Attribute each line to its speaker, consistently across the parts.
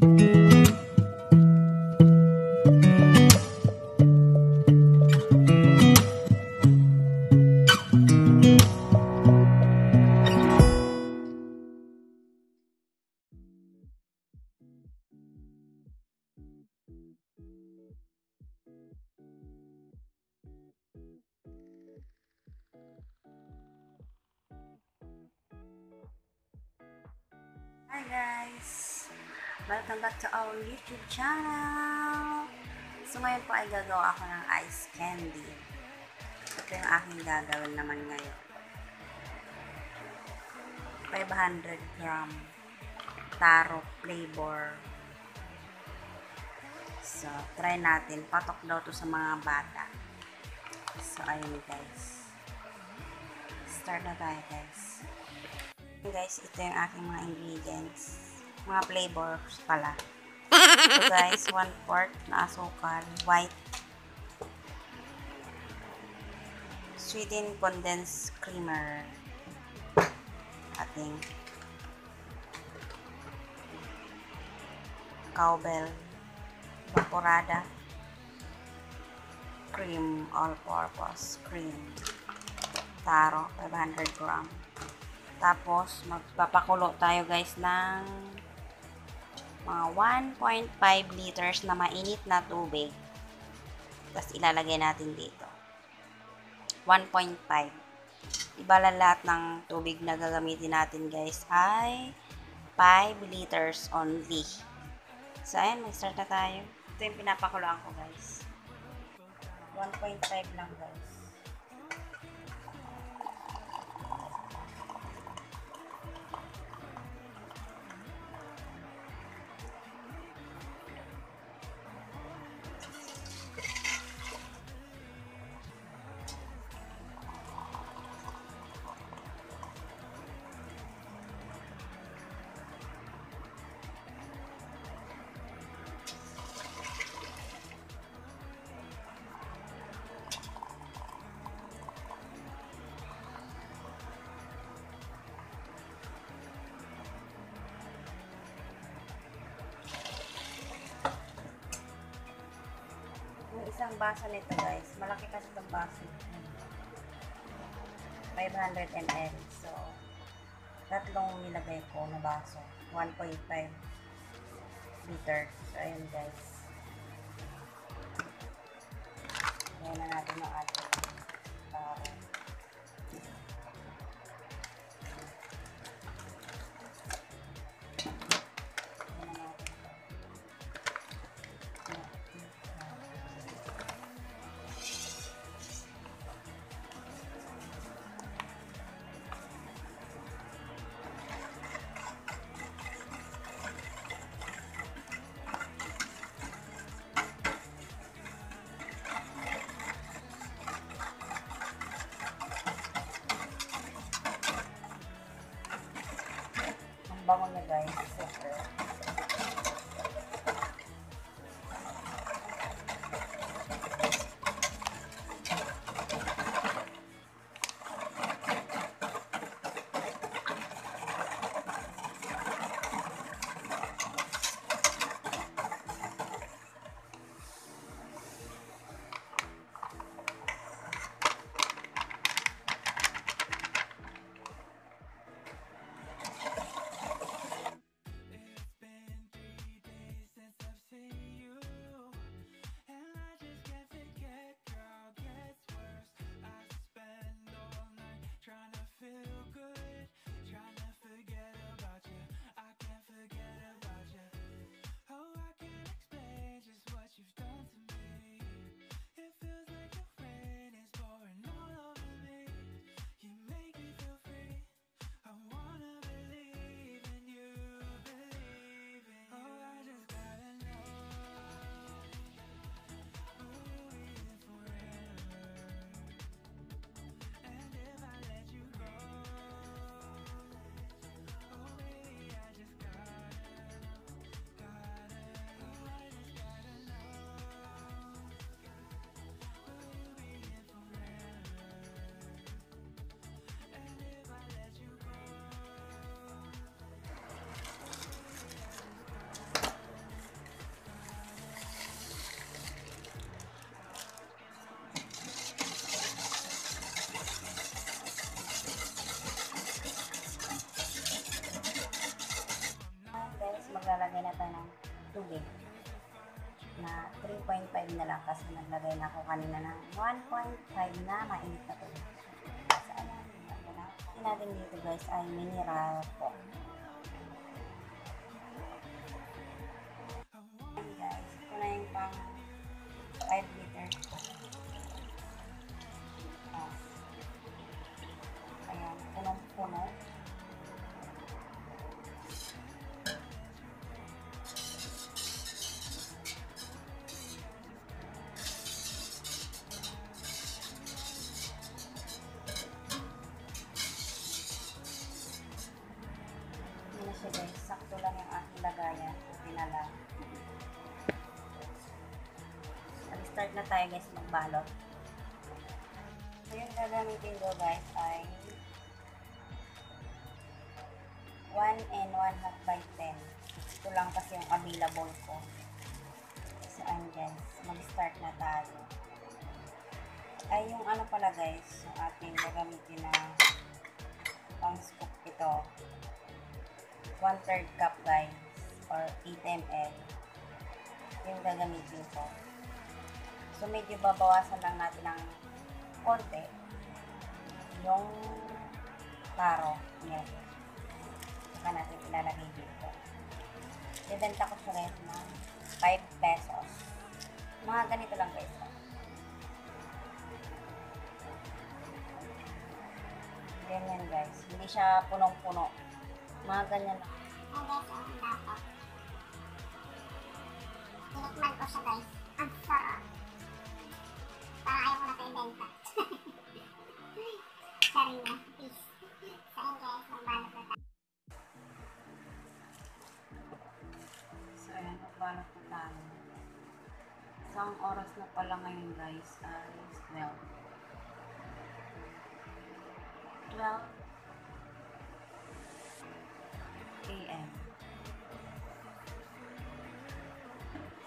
Speaker 1: Hi guys! Welcome back to our YouTube channel! So ngayon po ay gagawa ako ng ice candy. Ito yung aking gagawin naman ngayon. 500 gram taro flavor. So, try natin. Patok daw to sa mga bata. So, ayun guys. Start na tayo guys guys, ito yung aking mga ingredients. Mga flavors pala. Ito guys, 1 quart na asukal, white. Sweetened condensed creamer. Ating cowbell, vaporada, cream, all-purpose cream, taro, 500 gram. Tapos, magpapakulo tayo guys ng mga 1.5 liters na mainit na tubig. Tapos, ilalagay natin dito. 1.5. Ibala lahat ng tubig na gagamitin natin guys ay 5 liters only. So, ayan, mag-start na tayo. Ito yung pinapakuloan ko guys. 1.5 lang guys. Isang baso nito guys, malaki kasi itong baso. 500 ml. So, tatlong nilagay ko na baso. 1.5 liter. So, ayun guys. Guys. 3.5 na lang kasi naglagay na ako kanina ng 1.5 na mainit na tubig. So, ayan. Ang dito guys ay mineral po. Ayan guys, ito na yung pang 5 liter. Ah. Ayan, punong-puno. Nag-start na tayo guys magbalot. So yung gagamitin ko guys ay 1 and 1 half by 10. Ito lang kasi yung available ko. So ayun guys. Mag-start na tayo. Ay yung ano pala guys. Yung ating gagamitin na pang scoop ito. 1 third cup guys or 8 ml yung gagamitin ko so medyo babawasan lang natin ng konti yung taro yan saka natin ilalagay dito. Ibenta ko siya guys ng 5 pesos. Mga ganito lang guys. Ganyan guys. Hindi siya punong-puno. Mga ganyan lang.
Speaker 2: Ay guys, ang laptop. Tinikman ko siya guys. Ang sarap. Parang ayaw ko na ito ibenta. Sorry na. Peace. So ayun guys, magbalot na tayo.
Speaker 1: So, ayan, magbalot na tayo. So, oras na pala ngayon, guys, ay 12. 12 a.m.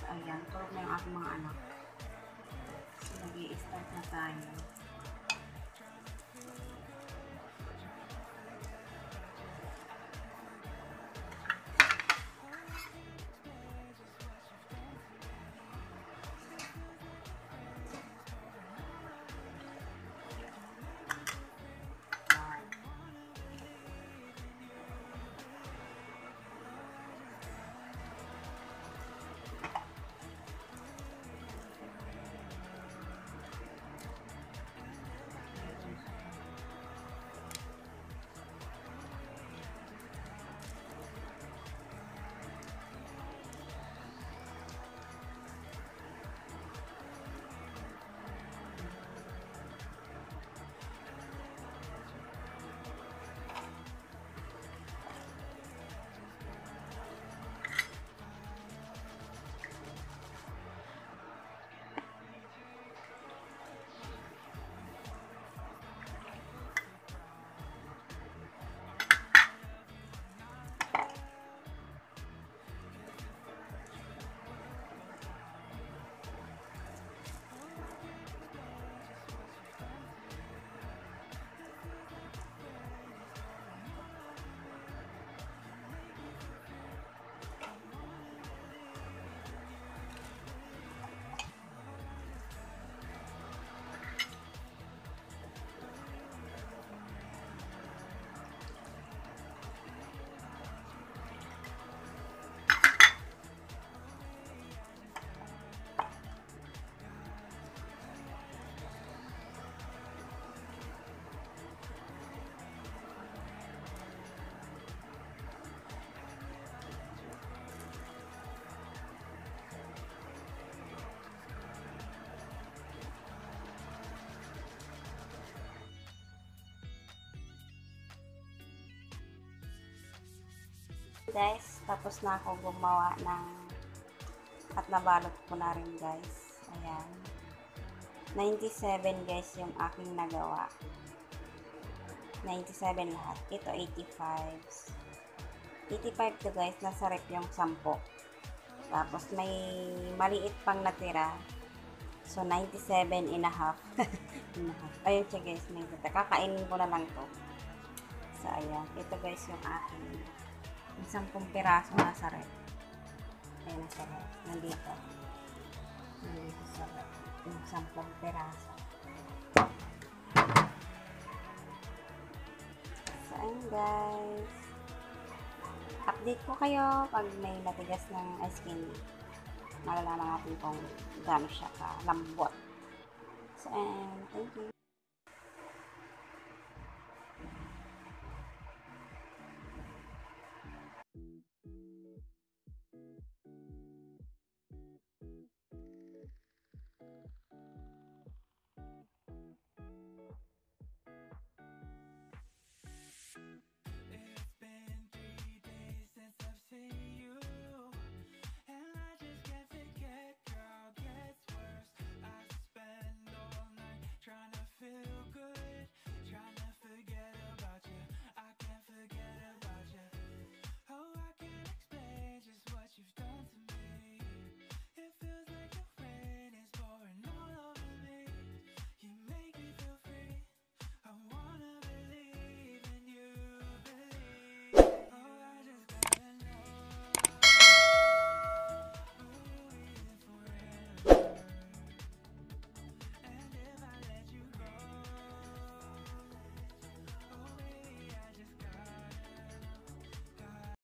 Speaker 1: So, ayan, tulog na yung aking mga anak. So, nag-i-start na tayo. Guys, tapos na ako gumawa ng at nabalot ko na rin guys. Ayan. 97 guys yung aking nagawa. 97 lahat. Ito 85. 85 to guys, nasa rep yung 10. Tapos may maliit pang natira. So 97 and a half. and a half. Ayun siya guys, may. Kakainin ko na lang to. So ayan, ito guys yung aking isang pong piraso nasa rep. Ayan na sa rep. Nandito. Nandito sa rep. Yung sampung peraso. So, ayun guys. Update ko kayo pag may matigas ng ice candy. Malalaman natin kung gaano siya ka lambot. So, and thank you.